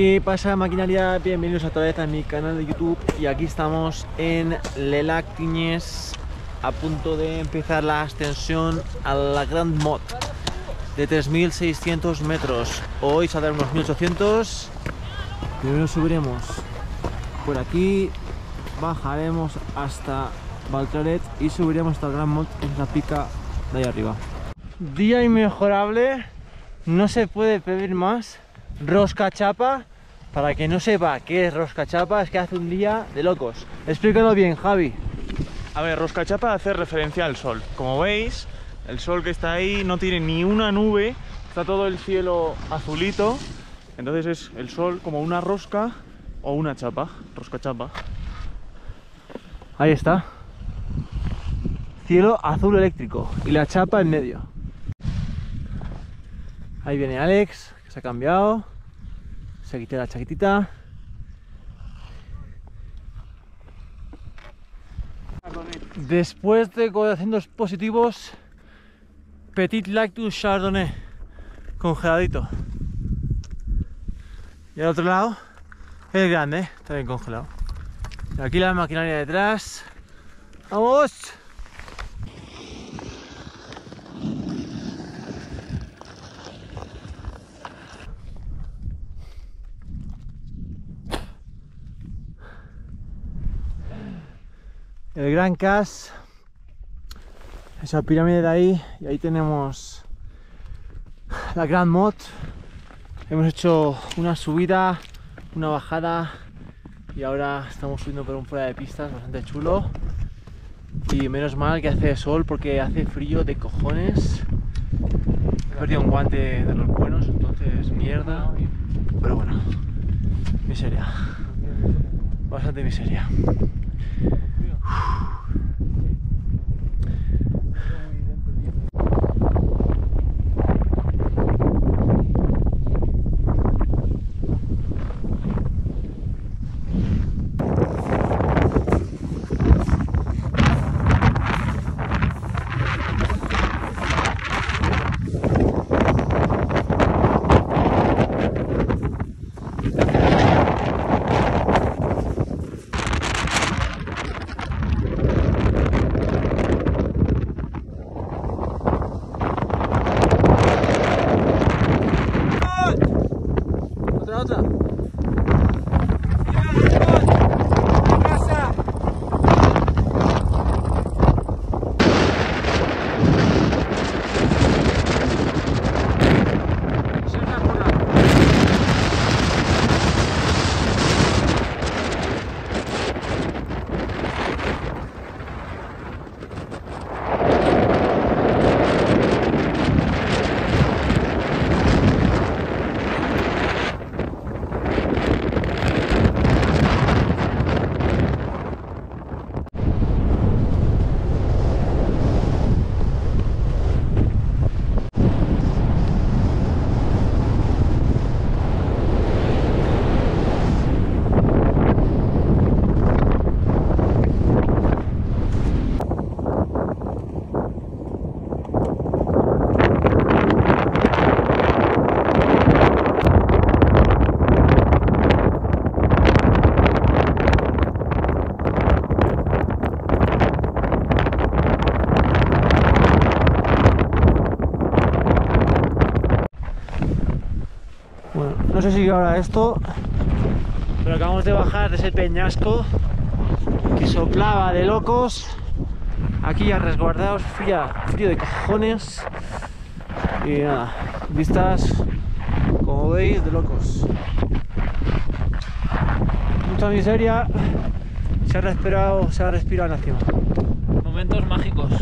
¿Qué pasa maquinaria? Bienvenidos otra vez a mi canal de YouTube y aquí estamos en Lelac Tiñes a punto de empezar la ascensión a la Grand Mot de 3.600 metros. Hoy saldrá unos 1.800, primero subiremos por aquí, bajaremos hasta Valtraret y subiremos hasta el Grand Mot en la pica de ahí arriba. Día inmejorable, no se puede pedir más rosca chapa. Para que no sepa qué es rosca chapa, es que hace un día de locos. Explícalo bien, Javi. A ver, rosca chapa hace referencia al sol. Como veis, el sol que está ahí no tiene ni una nube, está todo el cielo azulito. Entonces es el sol como una rosca o una chapa, rosca chapa. Ahí está. Cielo azul eléctrico y la chapa en medio. Ahí viene Alex, que se ha cambiado. Se quita la chaquetita. Después de 400 positivos, Petit Lactus Chardonnay congeladito. Y al otro lado, el grande, también congelado. Y aquí la maquinaria detrás. ¡Vamos! El Gran Cas, esa pirámide de ahí, y ahí tenemos la Gran Mot. Hemos hecho una subida, una bajada, y ahora estamos subiendo por un fuera de pistas bastante chulo. Y menos mal que hace sol porque hace frío de cojones. He perdido un guante de los buenos, entonces mierda. Pero bueno, miseria. Bastante miseria. No sé si ahora esto, pero acabamos de bajar de ese peñasco que soplaba de locos. Aquí ya resguardados, fría, frío de cojones. Y nada, vistas, como veis, de locos. Mucha miseria, se ha respirado, se ha respirado encima. Momentos mágicos.